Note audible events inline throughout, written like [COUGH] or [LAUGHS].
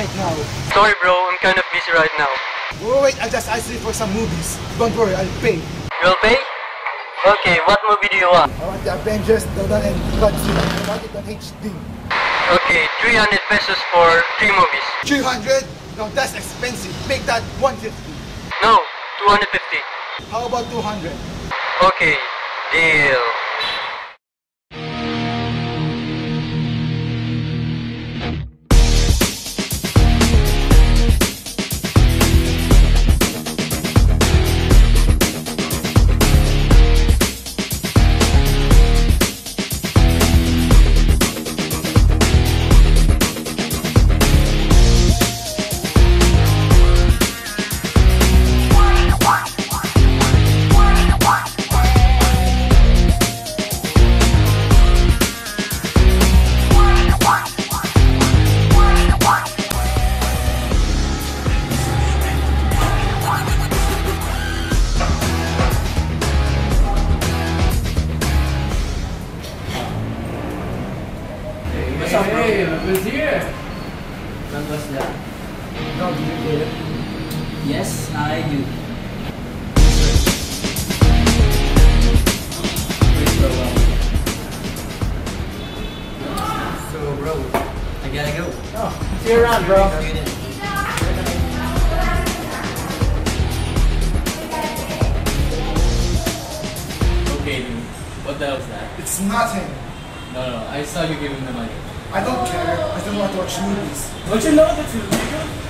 right now. Sorry bro, I'm kind of busy right now. Oh, wait, I'll just ask you for some movies. Don't worry, I'll pay. You'll pay? Okay, what movie do you want? I want the Avengers, Dadan, and Godzilla. I want it on HD. Okay, 300 pesos for three movies. 300? No, that's expensive. Make that 150. No, 250. How about 200? Okay, deal. Yes, I do. Wait for a while. So, bro, I gotta go. Oh, see you around, bro. See you then. Okay, dude. What the hell is that? It's nothing. No, no, I saw you giving the money. I don't care. I don't want to watch movies. Don't you know that's illegal?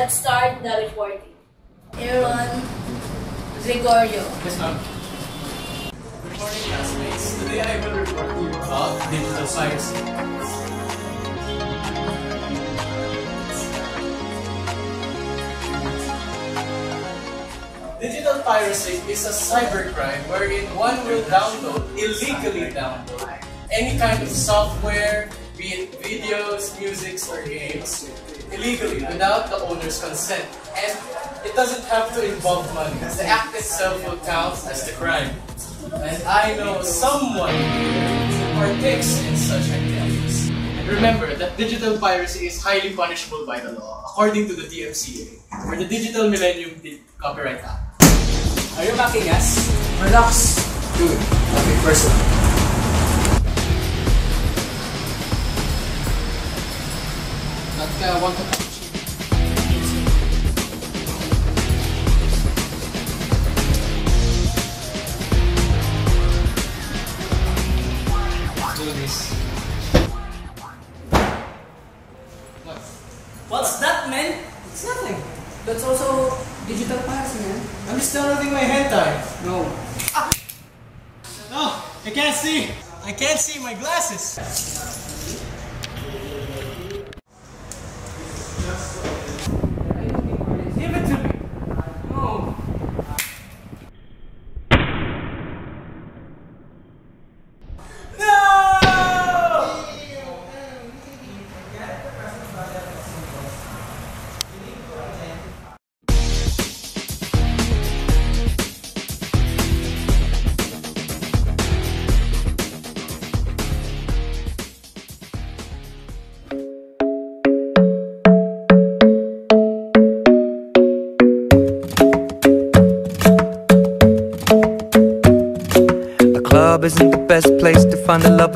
let's start the reporting. Aaron Gregorio. Yes, ma'am. Good morning, classmates. Today I will report to you about digital piracy. Digital piracy is a cybercrime wherein one will download, illegally download, any kind of software, be it videos, music, or games, illegally without the owner's consent. And it doesn't have to involve money. The act itself will count as the crime. And I know someone who partakes in such activities. And remember that digital piracy is highly punishable by the law, according to the DMCA, or the Digital Millennium Copyright Act. Are you backing us? Relax. Okay, first one. You. do this. What? What's that, man? It's nothing. That's also digital piracy, man. I'm just downloading my hentai. No. Ah! No, I can't see. I can't see my glasses.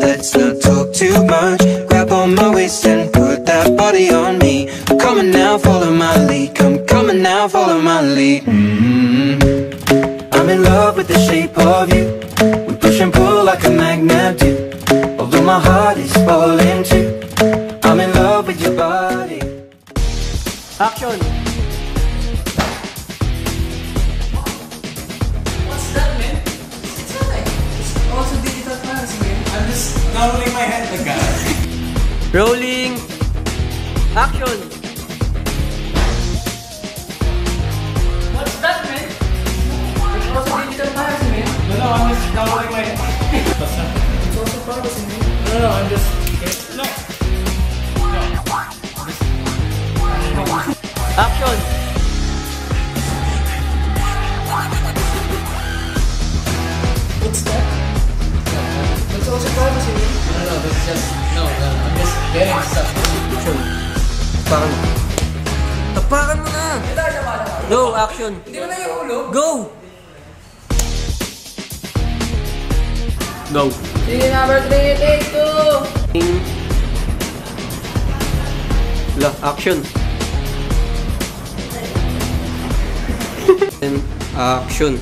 let's not talk too much. Grab on my waist and put that body on me. Come on now, follow my lead. Come, on now, follow my lead. mm I'm in love with the shape of you. We push and pull like a magnet do. Although my heart is falling too. I'm in love with your body. Action! Just downloading my head like that. Rolling! Action! What's that, man? It's also digital piracy, man. No, no, I'm just downloading my head. Basta. It's also piracy, man. No, no, I'm just... No. Action! Tapakan mo. Tapakan mo na! Go, action! Hindi mo na yung ulo. Go! Go. Sige, number 3, take 2. La, action. [LAUGHS] And action.